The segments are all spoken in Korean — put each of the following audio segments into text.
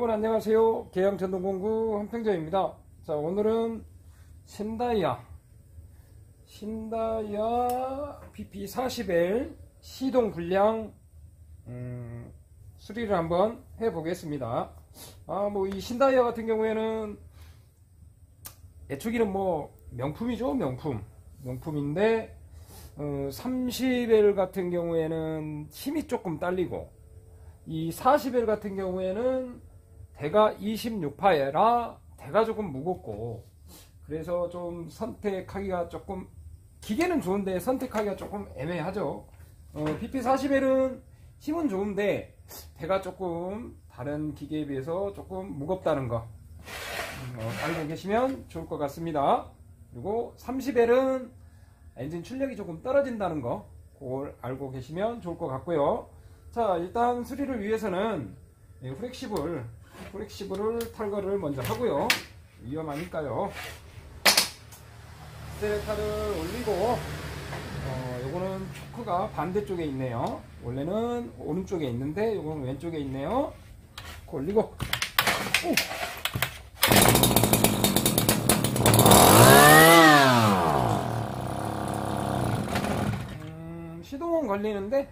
여러분 안녕하세요. 계양전동공구 한평자입니다. 자 오늘은 신다이아 신다이아 PP40L 시동 불량 음, 수리를 한번 해보겠습니다. 아 뭐 이 신다이아 같은 경우에는 애초기는 뭐 명품이죠 명품 명품인데 어, 30L 같은 경우에는 힘이 조금 딸리고 이 40L 같은 경우에는 대가 26파에라 대가 조금 무겁고 그래서 좀 선택하기가 조금 기계는 좋은데 선택하기가 조금 애매하죠. 어, PP40L은 힘은 좋은데 대가 조금 다른 기계에 비해서 조금 무겁다는 거 어, 알고 계시면 좋을 것 같습니다. 그리고 30L은 엔진 출력이 조금 떨어진다는 거 그걸 알고 계시면 좋을 것 같고요. 자 일단 수리를 위해서는 프렉시블 프렉시블을 탈거를 먼저 하고요. 위험하니까요? 스테레타를 올리고 어, 요거는 초크가 반대쪽에 있네요. 원래는 오른쪽에 있는데 요거는 왼쪽에 있네요. 올리고. 오! 음, 시동은 걸리는데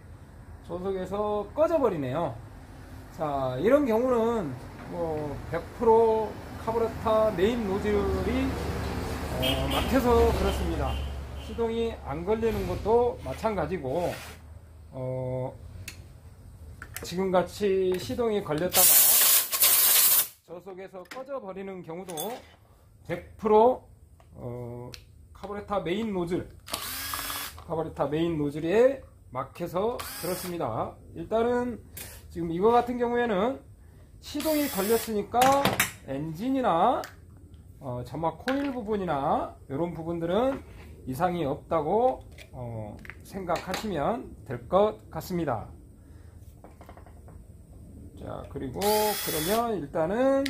조석에서 꺼져버리네요. 자 이런 경우는 뭐 100% 카브라타 메인 노즐이 어, 막혀서 그렇습니다. 시동이 안 걸리는 것도 마찬가지고 어, 지금같이 시동이 걸렸다가 저속에서 꺼져 버리는 경우도 100% 어, 카브레타 메인 노즐 카브레타 메인 노즐에 막혀서 그렇습니다. 일단은 지금 이거 같은 경우에는 시동이 걸렸으니까 엔진이나 어, 점화 코일 부분이나 이런 부분들은 이상이 없다고 어, 생각하시면 될 것 같습니다. 자 그리고 그러면 일단은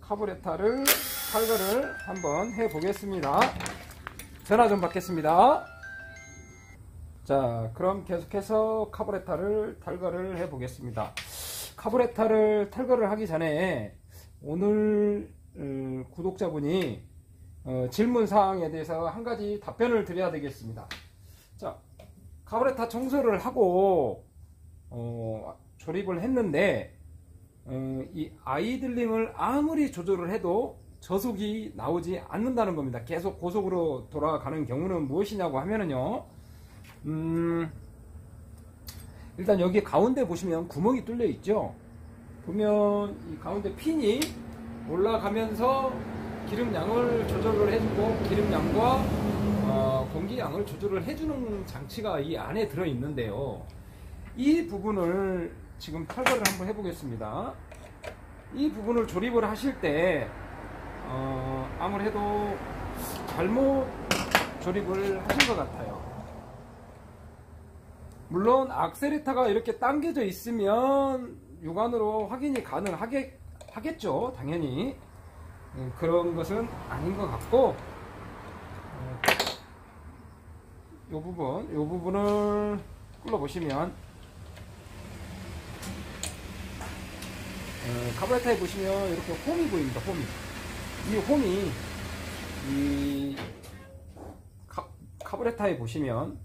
카브레타를 탈거를 한번 해 보겠습니다. 전화 좀 받겠습니다. 자 그럼 계속해서 카브레타를 탈거를 해 보겠습니다 카브레타를 탈거를 하기 전에 오늘 음, 구독자분이 어, 질문 사항에 대해서 한 가지 답변을 드려야 되겠습니다. 자 카브레타 청소를 하고 어, 조립을 했는데 어, 이 아이들링을 아무리 조절을 해도 저속이 나오지 않는다는 겁니다. 계속 고속으로 돌아가는 경우는 무엇이냐고 하면은요 음, 일단 여기 가운데 보시면 구멍이 뚫려 있죠? 보면 이 가운데 핀이 올라가면서 기름량을 조절을 해주고 기름량과 어, 공기량을 조절을 해주는 장치가 이 안에 들어 있는데요. 이 부분을 지금 탈거를 한번 해보겠습니다. 이 부분을 조립을 하실 때 어, 아무래도 잘못 조립을 하신 것 같아요 물론 악셀레타가 이렇게 당겨져 있으면 육안으로 확인이 가능하겠죠 당연히. 음, 그런 것은 아닌 것 같고 이 부분 이 부분을 꿀러 보시면 어, 카브레타에 보시면 이렇게 홈이 보입니다 홈이. 이 홈이 이 카, 카브레타에 보시면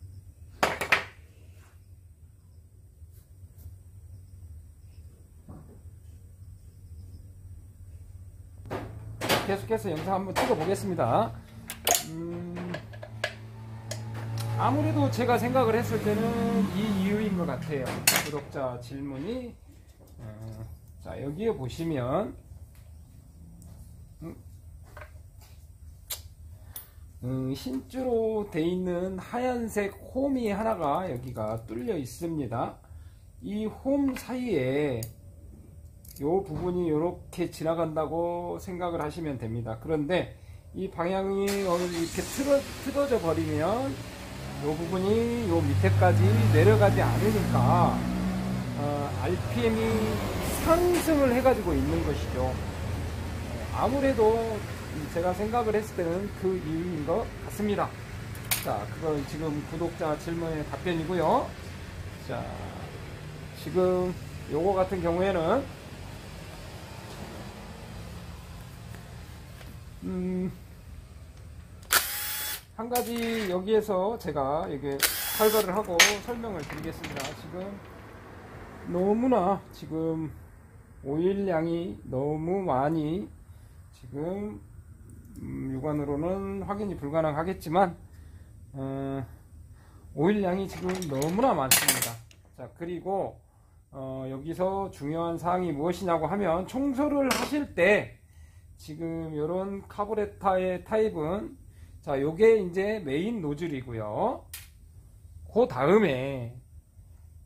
계속해서 영상 한번 찍어 보겠습니다. 음, 아무래도 제가 생각을 했을 때는 이 이유인 것 같아요. 구독자 질문이. 어, 자 여기에 보시면 음, 음, 흰주로 돼 있는 하얀색 홈이 하나가 여기가 뚫려 있습니다. 이 홈 사이에 이 부분이 이렇게 지나간다고 생각을 하시면 됩니다. 그런데 이 방향이 이렇게 틀어, 틀어져 버리면 이 부분이 이 밑에까지 내려가지 않으니까 어, RPM이 상승을 해가지고 있는 것이죠. 아무래도 제가 생각을 했을 때는 그 이유인 것 같습니다. 자, 그건 지금 구독자 질문의 답변이고요. 자, 지금 요거 같은 경우에는 음, 한 가지 여기에서 제가 이게 활발을 하고 설명을 드리겠습니다. 지금 너무나 지금 오일 양이 너무 많이 지금 음, 육안으로는 확인이 불가능하겠지만 어, 오일 양이 지금 너무나 많습니다. 자 그리고 어, 여기서 중요한 사항이 무엇이냐고 하면 청소를 하실 때 지금 이런 카브레타의 타입은 자 요게 이제 메인 노즐이고요. 그 다음에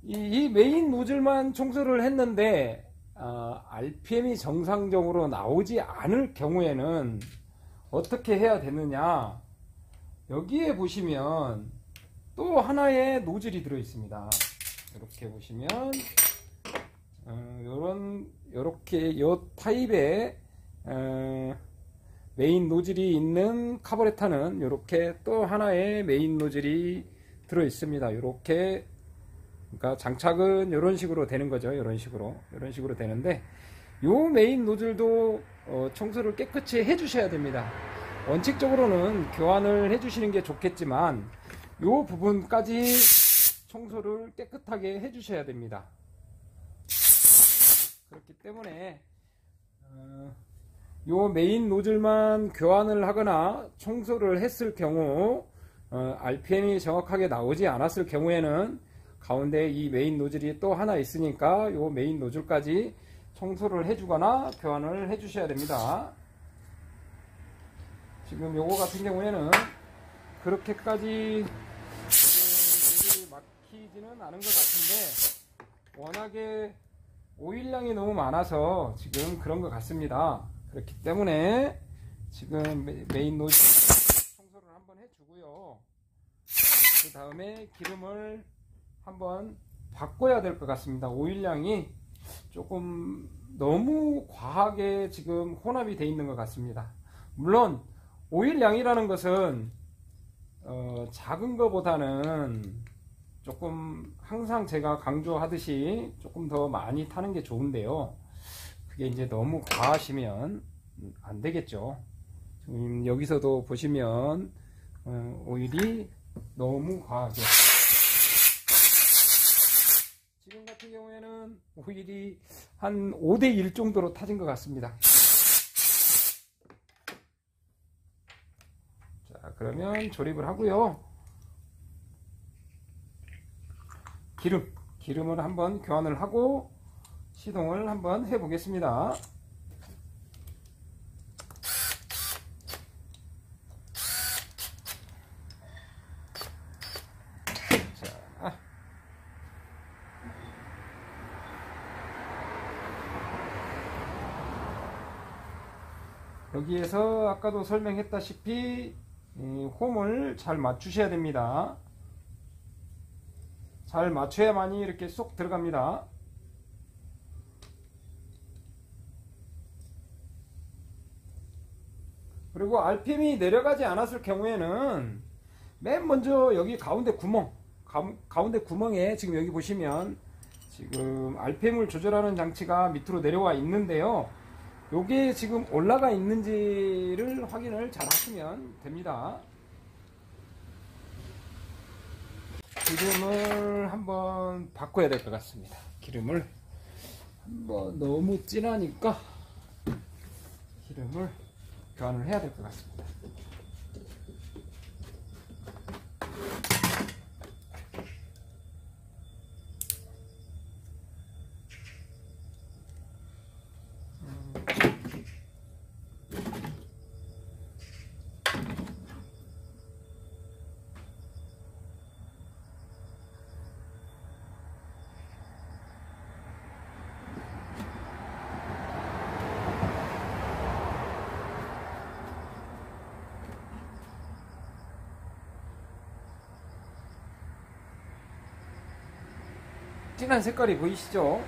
이, 이, 메인 노즐만 청소를 했는데 어, RPM이 정상적으로 나오지 않을 경우에는 어떻게 해야 되느냐 여기에 보시면 또 하나의 노즐이 들어 있습니다 이렇게 보시면 어, 요런 요렇게 요 타입의 어, 메인 노즐이 있는 카브레타는 이렇게 또 하나의 메인 노즐이 들어 있습니다. 이렇게 그러니까 장착은 이런 식으로 되는 거죠. 이런 식으로. 이런 식으로 되는데 요 메인 노즐도 어, 청소를 깨끗이 해 주셔야 됩니다. 원칙적으로는 교환을 해 주시는 게 좋겠지만 요 부분까지 청소를 깨끗하게 해 주셔야 됩니다. 그렇기 때문에 어, 요 메인 노즐만 교환을 하거나 청소를 했을 경우 어, RPM이 정확하게 나오지 않았을 경우에는 가운데 이 메인 노즐이 또 하나 있으니까 요 메인 노즐까지 청소를 해주거나 교환을 해 주셔야 됩니다. 지금 요거 같은 경우에는 그렇게까지 막히지는 않은 것 같은데 워낙에 오일량이 너무 많아서 지금 그런 것 같습니다 그렇기 때문에 지금 메인 노즐 청소를 한번 해주고요. 그 다음에 기름을 한번 바꿔야 될 것 같습니다. 오일량이 조금 너무 과하게 지금 혼합이 되어 있는 것 같습니다. 물론 오일량이라는 것은 어, 작은 것보다는 조금 항상 제가 강조하듯이 조금 더 많이 타는 게 좋은데요 그게 이제 너무 과하시면 안 되겠죠. 지금 여기서도 보시면 어, 오일이 너무 과하게 지금 같은 경우에는 오일이 한 5대1 정도로 타진 것 같습니다. 자 그러면 조립을 하고요. 기름. 기름을 한번 교환을 하고 시동을 한번 해 보겠습니다 자. 여기에서 아까도 설명했다시피 홈을 잘 맞추셔야 됩니다 잘 맞춰야만이 이렇게 쏙 들어갑니다. 그리고 RPM이 내려가지 않았을 경우에는 맨 먼저 여기 가운데 구멍 가, 운데 구멍에 지금 여기 보시면 지금 RPM을 조절하는 장치가 밑으로 내려와 있는데요. 요게 지금 올라가 있는지를 확인을 잘 하시면 됩니다. 기름을 한번 바꿔야 될 것 같습니다. 기름을. 한번 너무 진하니까 기름을 교환을 해야 될 것 같습니다. 진한 색깔이 보이시죠?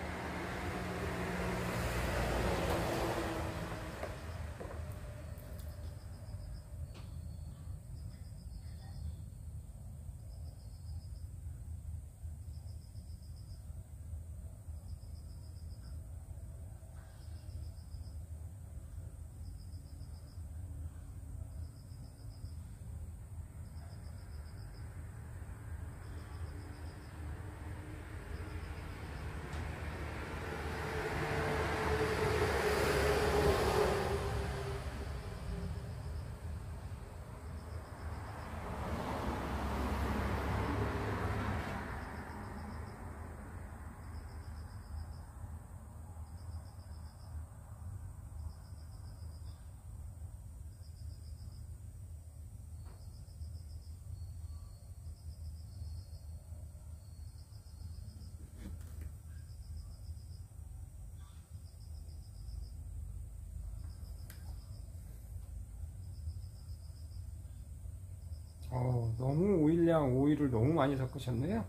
어, 너무 오일량 오일을 너무 많이 섞으셨네요.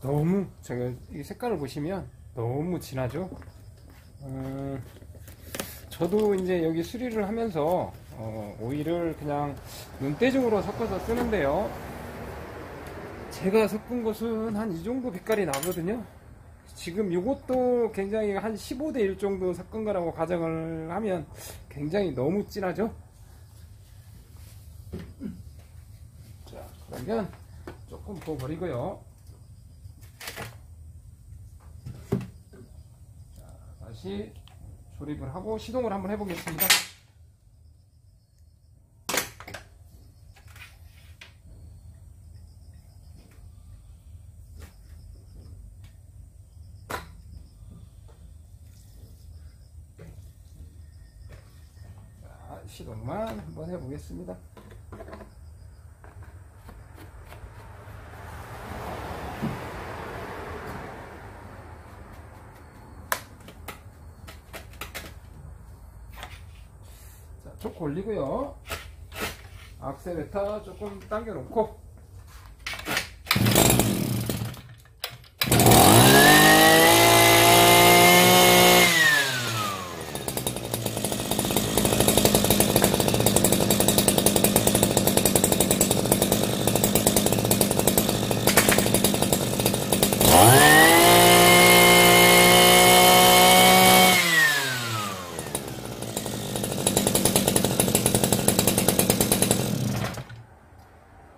너무 제가 이 색깔을 보시면 너무 진하죠. 음, 저도 이제 여기 수리를 하면서 어, 오일을 그냥 눈대중으로 섞어서 쓰는데요. 제가 섞은 것은 한 이 정도 빛깔이 나거든요. 지금 이것도 굉장히 한 15대 1 정도 섞은 거라고 가정을 하면 굉장히 너무 진하죠. 자, 그러면 조금 부어버리고요. 자, 다시 조립을 하고 시동을 한번 해보겠습니다. 자, 시동만 한번 해보겠습니다. 자, 초코 올리고요. 악셀레터 조금 당겨 놓고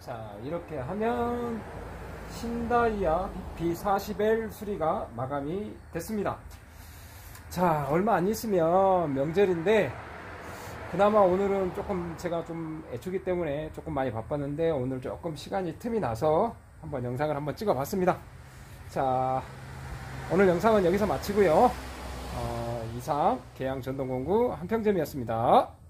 자 이렇게 하면 신다이아 B40L 수리가 마감이 됐습니다. 자 얼마 안 있으면 명절인데 그나마 오늘은 조금 제가 좀 애초기 때문에 조금 많이 바빴는데 오늘 조금 시간이 틈이 나서 한번 영상을 한번 찍어 봤습니다. 자 오늘 영상은 여기서 마치고요. 어, 이상 계양 전동공구 한평점이었습니다